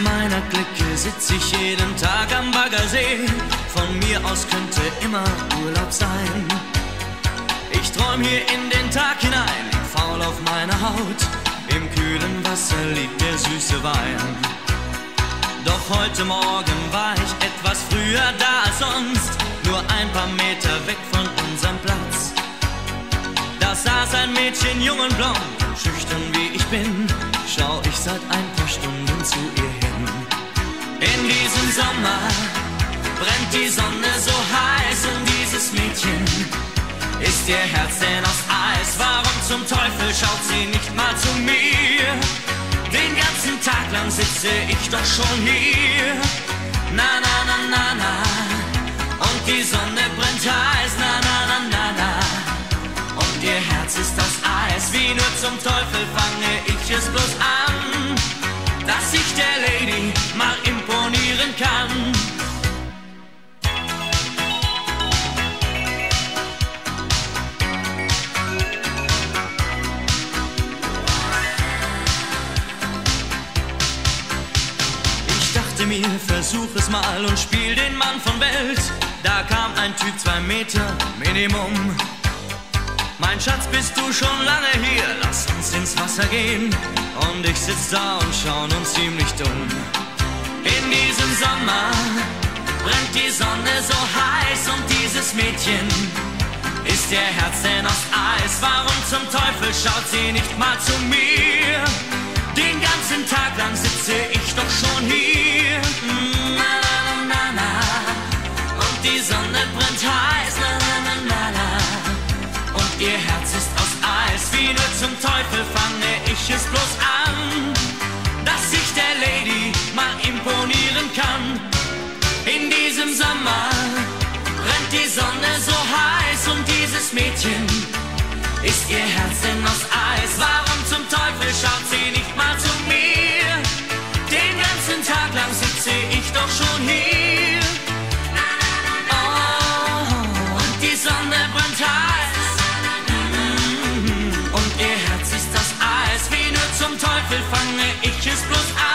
meiner Clique sitz ich jeden Tag am Baggersee. Von mir aus könnte immer Urlaub sein. Ich träum hier in den Tag hinein, faul auf meiner Haut. Im kühlen Wasser liegt der süße Wein. Doch heute Morgen war ich etwas früher da als sonst, nur ein paar Meter weg von unserem Platz. Da saß ein Mädchen, jung und blond, schüchtern wie ich bin, schau ich seit ein ist ihr Herz denn aus Eis? Warum zum Teufel schaut sie nicht mal zu mir? Den ganzen Tag lang sitze ich doch schon hier. Na na na na na. Und die Sonne brennt heiß. Na na na na na. Und ihr Herz ist aus Eis. Wie nur zum Teufel fange ich es bloß an, dass ich der Lady mal imponieren mir, versuch es mal und spiel den Mann von Welt. Da kam ein Typ, zwei Meter Minimum. Mein Schatz, bist du schon lange hier? Lass uns ins Wasser gehen. Und ich sitz da und schau nun ziemlich dumm. In diesem Sommer brennt die Sonne so heiß und dieses Mädchen ist ihr Herz denn aus Eis. Warum zum Teufel schaut sie nicht mal zu mir? Den ganzen Tag lang sitze ich doch schon hier. Ihr Herz ist aus Eis. Wie nur zum Teufel fange ich es bloß an, dass ich der Lady mal imponieren kann. In diesem Sommer brennt die Sonne so heiß und dieses Mädchen ist ihr Herz denn aus Eis. Teufel fange ich es bloß an.